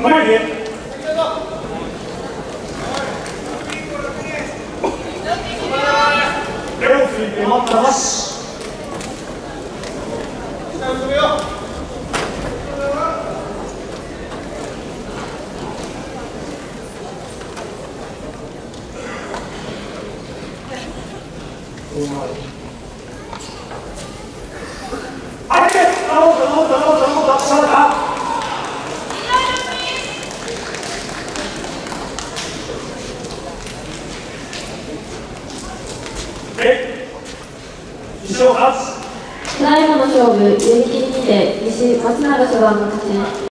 前で手をついて待ったなしあれ直った直った直った直った直ったえ一生勝つ最後の勝負、寄り切りにて西松永初段の勝ち。